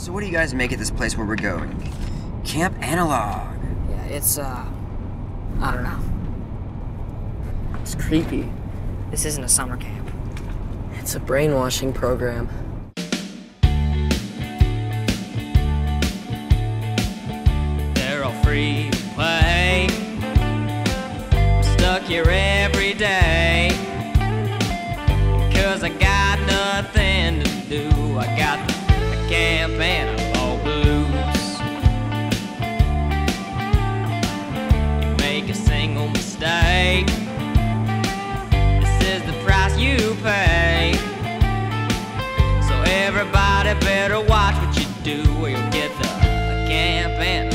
So what do you guys make of this place where we're going? Camp Analog. Yeah, it's, uh, I don't know. It's creepy. This isn't a summer camp. It's a brainwashing program. They're all free to play. Stuck here every day. Cause I got nothing to do. I got the camp Analog blues. You make a single mistake. This is the price you pay. So everybody better watch what you do or you'll get the camp and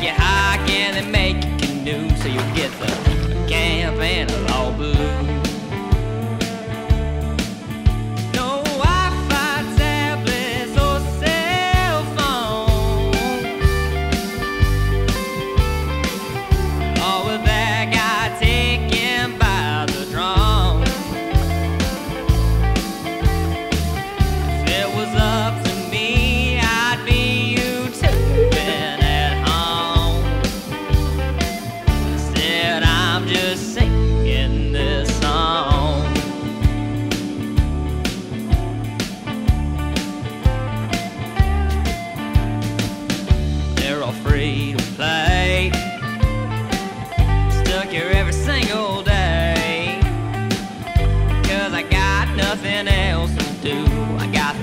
They make you hike and they make you canoe so you'll get the camp all free to play. Stuck here every single day. Cause I got nothing else to do. I got